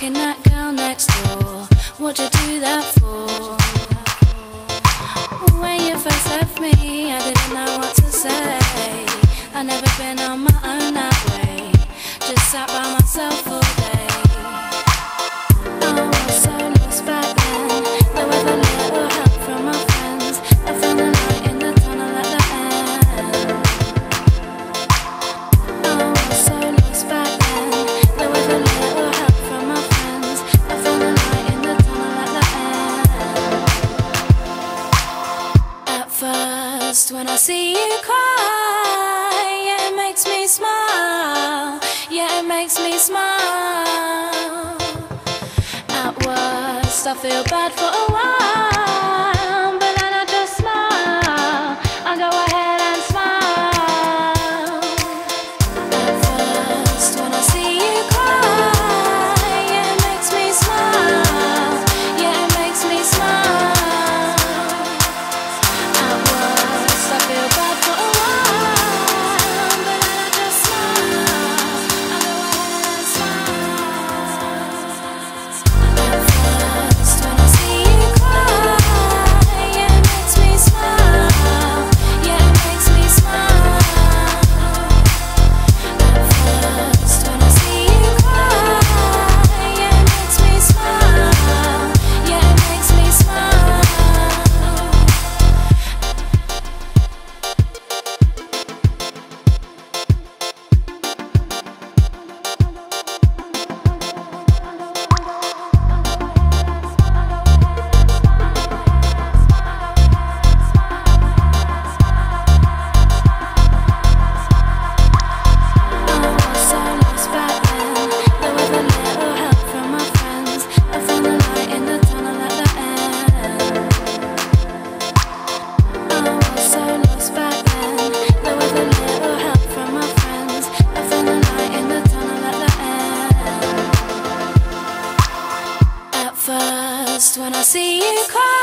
fucking that girl next door. What'd you do that for? When you first left me, I didn't know what Just when I see you cry, yeah, it makes me smile. Yeah, it makes me smile. At worst, I feel bad for a while. when I see you cry.